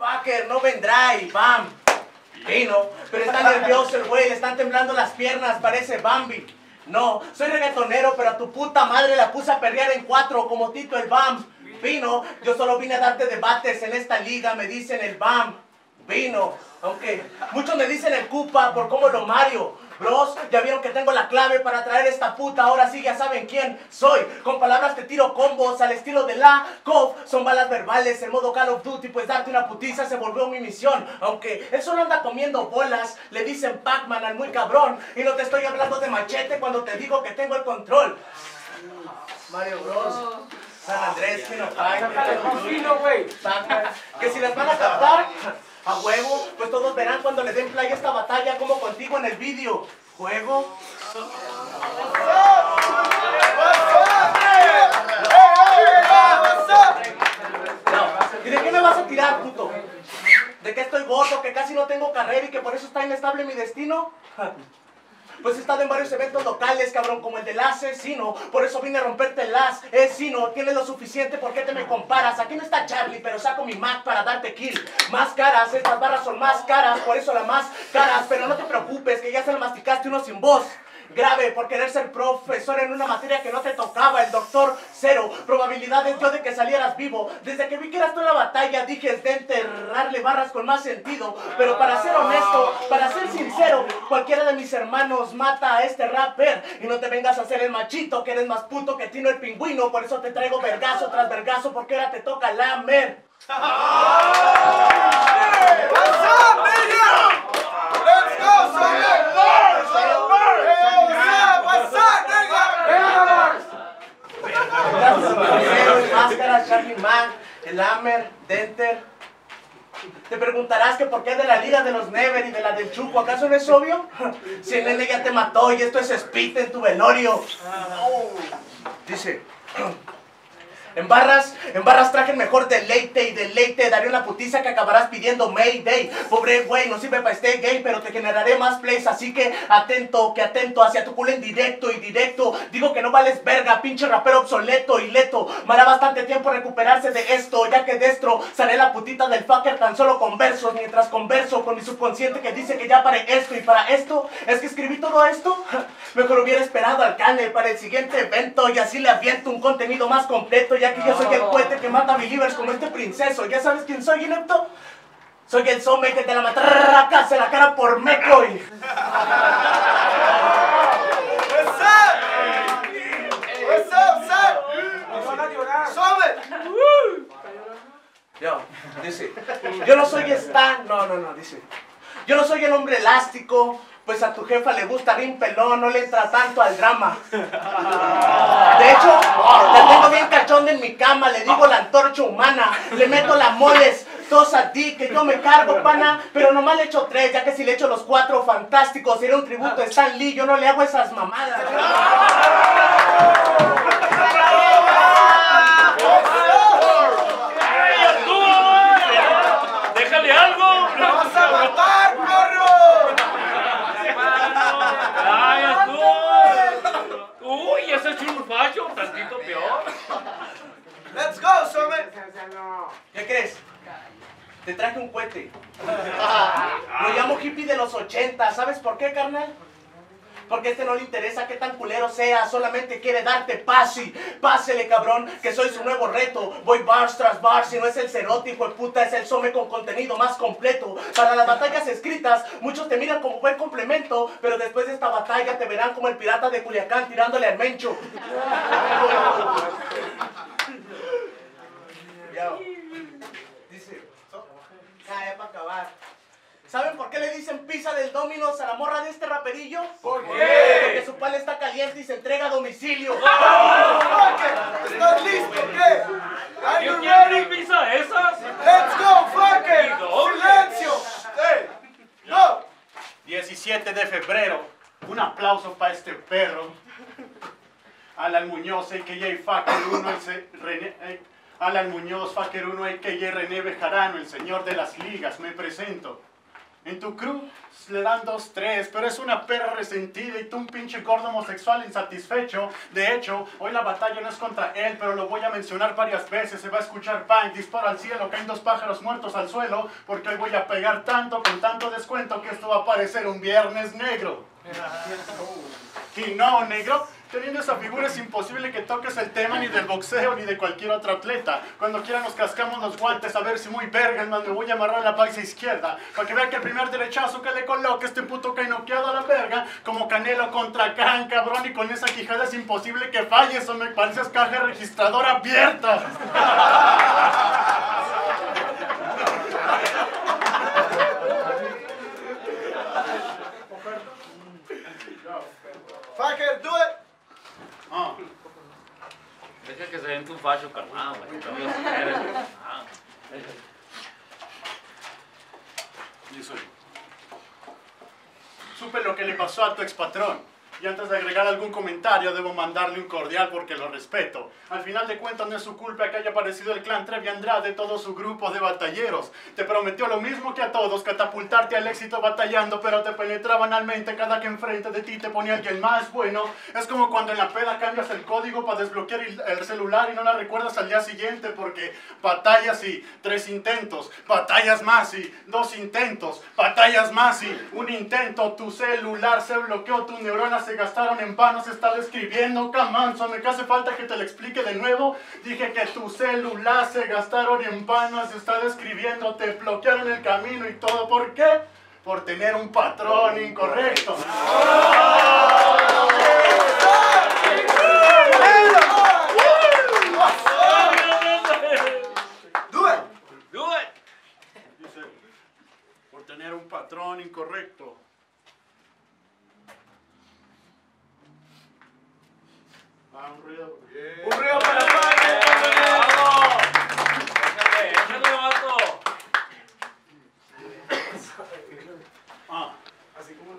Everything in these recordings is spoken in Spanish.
fucker no vendrá y bam. Vino, pero está nervioso el güey, le están temblando las piernas, parece Bambi. No, soy reggaetonero, pero a tu puta madre la puse a perrear en cuatro como Tito el Bam. Vino, yo solo vine a darte debates en esta liga, me dicen el Bam. Vino, aunque muchos me dicen el Cupa por cómo lo Mario. Bros, ya vieron que tengo la clave para traer esta puta, ahora sí ya saben quién soy. Con palabras te tiro combos al estilo de la COV. Son balas verbales en modo Call of Duty, pues darte una putiza se volvió mi misión. Aunque él solo anda comiendo bolas, le dicen Pac-Man al muy cabrón. Y no te estoy hablando de machete cuando te digo que tengo el control. Mario Bros. San Andrés, que no Que si las van a captar, a huevo, pues todos verán cuando le den play esta batalla como contigo en el vídeo. ¿Juego? No. ¿Y de qué me vas a tirar, puto? ¿De que estoy gordo, que casi no tengo carrera y que por eso está inestable mi destino? Pues he estado en varios eventos locales, cabrón, como el del asesino. Por eso vine a romperte el as. No tienes lo suficiente, ¿por qué te me comparas? Aquí no está Charlie, pero saco mi Mac para darte kill. Más caras, estas barras son más caras, por eso las más caras. Pero no te preocupes, que ya se lo masticaste uno sin voz grave por querer ser profesor en una materia que no te tocaba, el doctor. Cero, probabilidades yo de que salieras vivo. Desde que vi que eras tú en la batalla dije de enterrarle barras con más sentido, pero para ser honesto, para ser sincero, cualquiera de mis hermanos mata a este rapper. Y no te vengas a hacer el machito que eres más puto que Tino el pingüino, por eso te traigo vergazo tras vergazo porque ahora te toca lamer. Charlie Man, el Hammer, Denter. Te preguntarás que por qué de la liga de los Never y de la del Chuco, ¿acaso no es obvio? Si el nene ya te mató y esto es spit en tu velorio. Dice, en barras, en barras traje el mejor deleite y deleite. Daré una putiza que acabarás pidiendo Mayday. Pobre güey, no sirve para este gay, pero te generaré más plays. Así que atento, que atento hacia tu culo en directo y directo. Digo que no vales verga, pinche rapero obsoleto y leto. Me bastante tiempo recuperarse de esto, ya que destro sale la putita del fucker tan solo con versos. Mientras converso con mi subconsciente que dice que ya pare esto. Y para esto, es que escribí todo esto. Mejor hubiera esperado al cane para el siguiente evento y así le aviento un contenido más completo ya que yo soy el cohete que mata believers como este princeso. ¿Ya sabes quién soy, inepto? Soy el zombie que te la matraca se la cara por meco y... Yo, dice, yo no soy Stan, no, no, no, dice, yo no soy el hombre elástico, pues a tu jefa le gusta rin pelón, no le entra tanto al drama. De hecho, la tengo bien cachonda en mi cama, le digo la antorcha humana, le meto la moles, dos a ti, que yo me cargo, pana, pero nomás le echo tres, ya que si le echo los cuatro fantásticos, sería un tributo a Stan Lee, yo no le hago esas mamadas. ¡Déjale algo! ¡Lo vas a matar, perro! ¡Ay, Arturo! ¡Uy, ese es un fallo, tantito peor! ¡Let's go, Summit! ¿Qué crees? Te traje un cohete. Lo llamo hippie de los 80. ¿Sabes por qué, carnal? Porque a este no le interesa qué tan culero sea, solamente quiere darte pase. Pásele, cabrón, que soy su nuevo reto. Voy bars tras bars, si no es el cerote, hijo de puta, es el some con contenido más completo. Para las batallas escritas, muchos te miran como buen complemento, pero después de esta batalla te verán como el pirata de Culiacán tirándole al mencho. Ya. Dice, ah, ya para acabar. ¿Saben por qué le dicen pizza del Dominos a la morra de este raperillo? ¿Por qué? Porque su pala está caliente y se entrega a domicilio. Fucker, ¿Estás listo? ¿Qué? Are ¿Yo you ready? pizza esas? Let's go, fucker! ¡Silencio! ¡Hey! ¡No! 17 de febrero. Un aplauso para este perro. Alan Muñoz, a.k.a. Fucker 1, el René- eh, Alan Muñoz, Fucker 1, a.k.a. René Bejarano, el señor de las ligas, me presento. En tu crew le dan dos, tres, pero es una perra resentida y tú un pinche gordo homosexual insatisfecho. De hecho, hoy la batalla no es contra él, pero lo voy a mencionar varias veces. Se va a escuchar pan, disparo al cielo, caen dos pájaros muertos al suelo, porque hoy voy a pegar tanto con tanto descuento que esto va a parecer un viernes negro. Y no, negro, teniendo esa figura es imposible que toques el tema ni del boxeo ni de cualquier otro atleta. Cuando quiera nos cascamos los guantes a ver si muy vergas, más me voy a amarrar la paisa izquierda. Para que vean que el primer derechazo que le coloque este puto cae noqueado a la verga, como Canelo contra Can, cabrón, y con esa quijada es imposible que falle, eso me pareces caja registradora abierta. Fucker, do it. Ah, Deja que se vente un facho calmado, güey. No lo esperes, güey. Ah. Supe lo que le pasó a tu expatrón. Y antes de agregar algún comentario, debo mandarle un cordial porque lo respeto. Al final de cuentas, no es su culpa que haya aparecido el clan Trevi Andrade, todo su grupo de batalleros. Te prometió lo mismo que a todos, catapultarte al éxito batallando, pero te penetraba analmente cada que enfrente de ti te ponía alguien más bueno. Es como cuando en la peda cambias el código para desbloquear el celular y no la recuerdas al día siguiente porque batallas y tres intentos, batallas más y dos intentos, batallas más y un intento, tu celular se bloqueó, tus neuronas se gastaron en vano, se está escribiendo, camanzo, me hace falta que te lo explique de nuevo. Dije que tu celular se gastaron en vano, se está escribiendo, te bloquearon el camino y todo. ¿Por qué? Por tener un patrón incorrecto. Do it. Do it. Dice, por tener un patrón incorrecto. Ah, un ruido. Un río para Fucker. ¡Vamos! Échale, vato. Ah.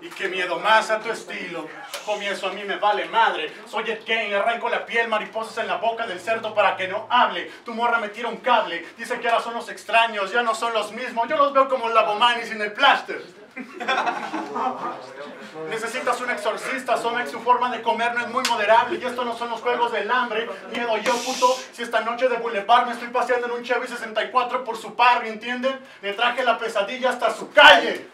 Y qué miedo más a tu estilo. Comienzo a mí me vale madre. Soy Ed Kane, arranco la piel, mariposas en la boca del cerdo para que no hable. Tu morra me tira un cable. Dice que ahora son los extraños, ya no son los mismos. Yo los veo como el Labomani sin el plaster. Necesitas un exorcista, Somex, su forma de comer no es muy moderable y esto no son los juegos del hambre. Miedo yo, puto, si esta noche de Boulevard me estoy paseando en un Chevy 64 por su parry, ¿entienden? Le traje la pesadilla hasta su calle.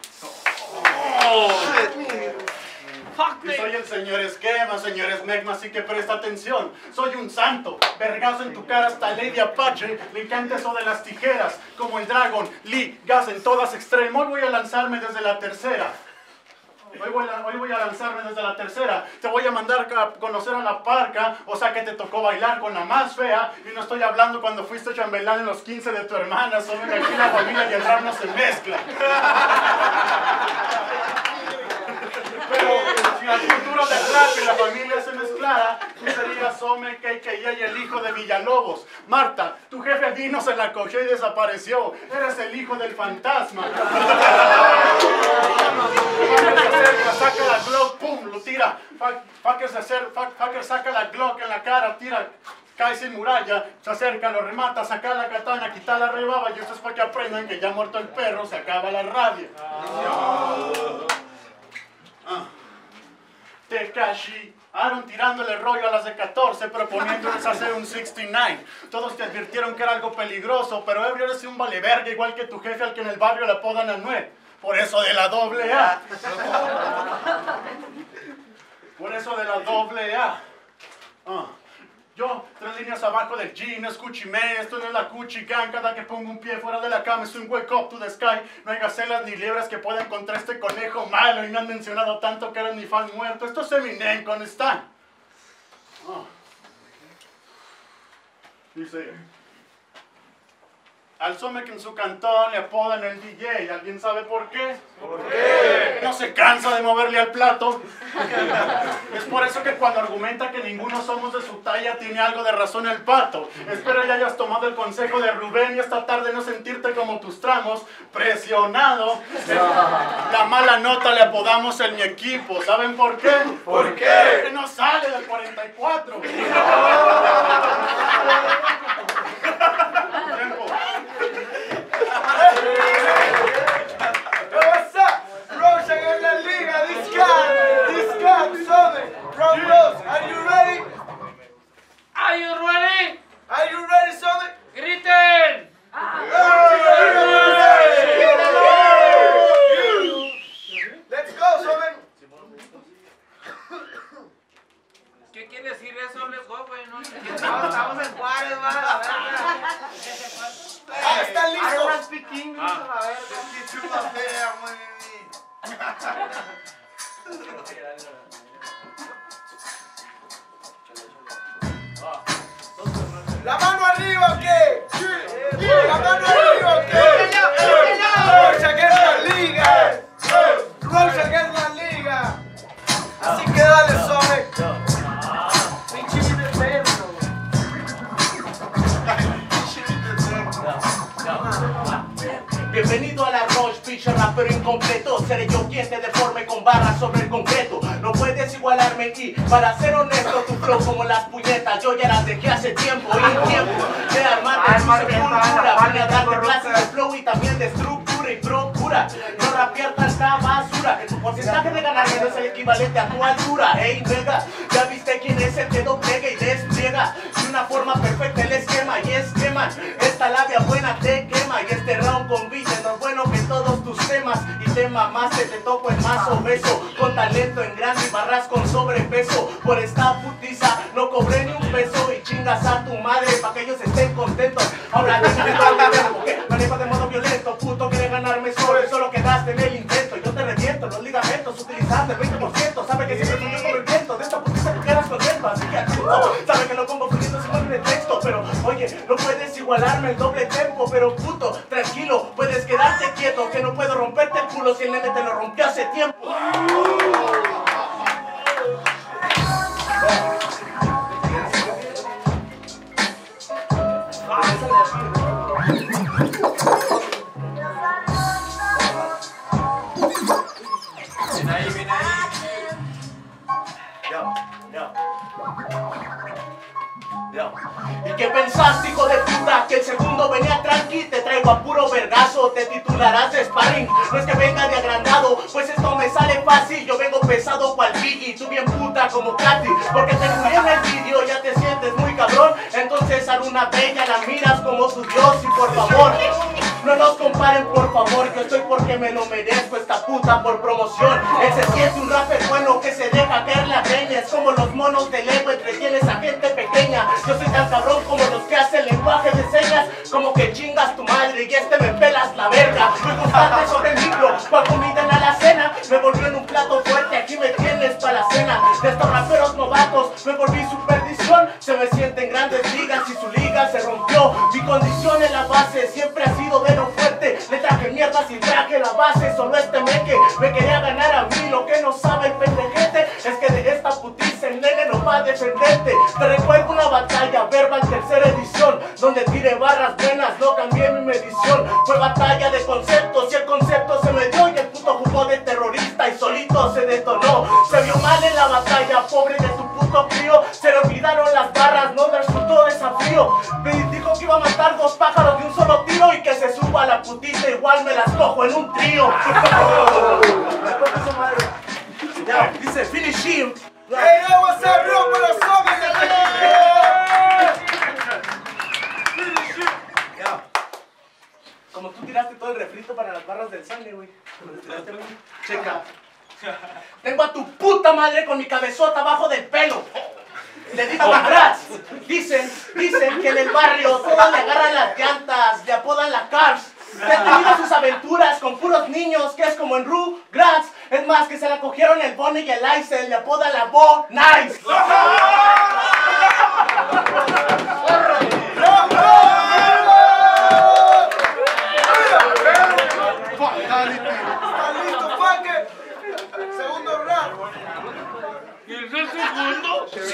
El señor esquema, señor esmegma, así que presta atención. Soy un santo, vergazo en tu cara hasta Lady Apache. Le encanta eso de las tijeras, como el Dragon, Lee, Gas en todas extremo. Hoy voy a lanzarme desde la tercera. Hoy voy, a, lanzarme desde la tercera. Te voy a mandar a conocer a la parca. O sea que te tocó bailar con la más fea. Y no estoy hablando cuando fuiste chambelán en los 15 de tu hermana. Solo aquí la familia y el rap se mezclan. Pero si la cultura del rap y la familia se mezclara, tú serías Ome, KKA y el hijo de Villalobos. Marta, tu jefe vino, se la cogió y desapareció. Eres el hijo del fantasma. Saca la Glock, pum, lo tira. Fuck- Fucker se acerca, saca la Glock en la cara, tira. Cae sin muralla, se acerca, lo remata, saca la katana, quita la rebaba y esto es para que aprendan que ya muerto el perro se acaba la rabia. Ah. Tekashi, Aaron tirándole rollo a las de 14, proponiéndoles hacer un 69. Todos te advirtieron que era algo peligroso, pero ebrio eres un vale verga igual que tu jefe al que en el barrio le apodan Anuel. Por eso de la doble A. Por eso de la doble A. Ah. Yo, tres líneas abajo del G, no es Cuchimé, esto no es la Cuchi cada que pongo un pie fuera de la cama es un wake up to the sky, no hay gacelas ni liebres que puedan contra este conejo malo y no han mencionado tanto que eres mi fan muerto, esto es Eminem con Stan. Ah. Dice, al Somek en su cantón le apodan el DJ, ¿alguien sabe por qué? ¿Por qué? No se cansa de moverle al plato. Es por eso que cuando argumenta que ninguno somos de su talla tiene algo de razón el pato. Espero ya hayas tomado el consejo de Rubén y esta tarde no sentirte como tus tramos, presionado. La mala nota le apodamos en mi equipo. ¿Saben por qué? ¿Por qué? Porque no sale del 44. ¿Qué quiere decir eso? Let's go, güey. No, No, estamos en Juárez, va, la verga. Ah, ¿están I don't wanna listos? speak English, Ah. a la verga. Que chupa fea, güey. ¿La mano arriba o qué? ¿La mano arriba o qué? Rapero incompleto. Seré yo quien te deforme con barras sobre el concreto. No puedes igualarme y para ser honesto, tu flow como las puñetas. Yo ya las dejé hace tiempo y tiempo de armarte tu sepultura. Vine a darte clases de flow y también de estructura y procura. No rapear tanta basura. Tu porcentaje de ganar no es el equivalente a tu altura. Ey, nega, más obeso. Con talento en grande y barras con sobrepeso. Por esta putiza no cobré ni un peso y chingas a tu madre pa' que ellos estén contentos. Ahora déjame todo el tiempo que manejo de modo violento. Puto quiere ganarme solo y solo quedaste en el intento. Yo te reviento los ligamentos utilizando el 20%. Sabe que siempre yo como el viento. De esta putiza tú quedas contento. Así que atento. Sabe que lo pongo fluyendo sin orden de texto. Pero oye, no puedes igualarme el doble tempo. Pero puto, tranquilo, puedes quedarte quieto. Que no puedo romperte el culo si el nene te lo rompió hace tiempo. ¿Y qué pensaste, hijo de puta? Que el segundo venía tranqui, te traigo a puro vergazo, te titularás de sparring. No es que venga de agrandado, pues esto me sale fácil. Yo vengo pesado cual Biggie, tú bien puta como Katy. Porque te jugué en el vídeo, ya te sientes muy cabrón. Entonces a una bella la miras como tu dios y por favor. No nos comparen por favor, yo estoy porque me lo merezco esta puta por promoción. Él se siente un rapper bueno que se deja caer la greña. Es como los monos de Lego, entretienes a gente pequeña. Yo soy tan cabrón como los que hacen lenguaje de señas. Como que chingas tu madre y este me pelas la verga. Muy constante sobre el micro, pa' comida Fue batalla sangre, güey. Checa. Tengo a tu puta madre con mi cabezota abajo del pelo. Le digo congrats. Dicen, dicen que en el barrio todos le agarran las llantas, le apodan la Cars. Que ha tenido sus aventuras con puros niños, que es como en Rugrats. Es más, que se la cogieron el Bonnie y el Aisel, le apoda la Bo Nice. ¿Estás listo, fucker? Segundo round. ¿Y es el segundo? Sí, el primero. Échale.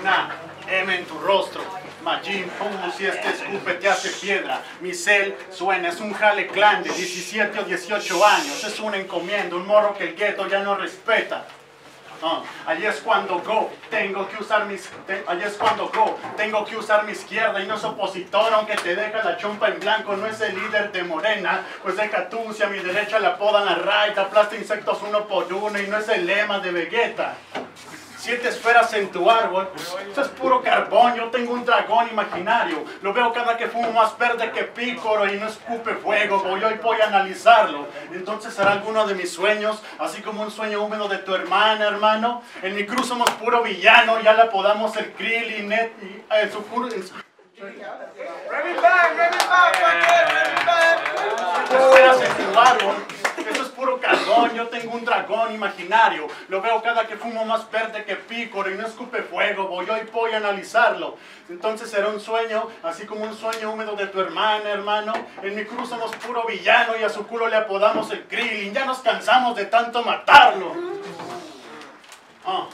Una M en tu rostro. Majin Pum, si este escupe te hace piedra. Mi cel suena, es un jale clan de 17 o 18 años. Es una encomienda, un morro que el gueto ya no respeta. Ah, allí es cuando go, tengo que usar mis, allí es cuando go, tengo que usar mi izquierda y no es opositor, aunque te deja la chompa en blanco, no es el líder de Morena, pues deja tú, si a mi derecha la apodan la raita, aplasta insectos uno por uno y no es el lema de Vegeta. Siete esferas en tu árbol. Eso es puro carbón. Yo tengo un dragón imaginario. Lo veo cada que fumo más verde que pícoro y no escupe fuego. Voy hoy voy a analizarlo. Entonces será alguno de mis sueños, así como un sueño húmedo de tu hermana, hermano. En mi cruz somos puro villano. Ya le apodamos el krill y net y eh, su back, Remy back, fucker, Remy back. Esperas en tu árbol. Eso es carbón. Yo tengo un dragón imaginario. Lo veo cada que fumo más verde que pícoro y no escupe fuego. Voy hoy voy a analizarlo. Entonces será un sueño, así como un sueño húmedo de tu hermana, hermano. En mi cruz somos puro villano y a su culo le apodamos el Krillin. Ya nos cansamos de tanto matarlo. Ah.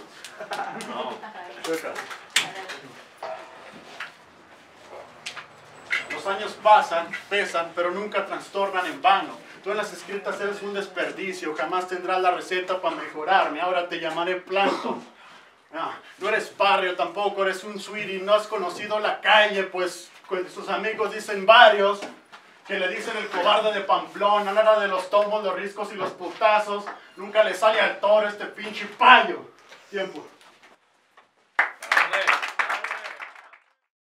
Los años pasan, pesan, pero nunca trastornan en vano. Tú en las escritas eres un desperdicio, jamás tendrás la receta para mejorarme. Ahora te llamaré Plankton. Ah, no eres barrio tampoco, eres un sweetie, no has conocido la calle, pues, sus amigos dicen varios que le dicen el cobarde de Pamplona, nada de los tombos, los riscos y los putazos. Nunca le sale al toro este pinche payo. Tiempo.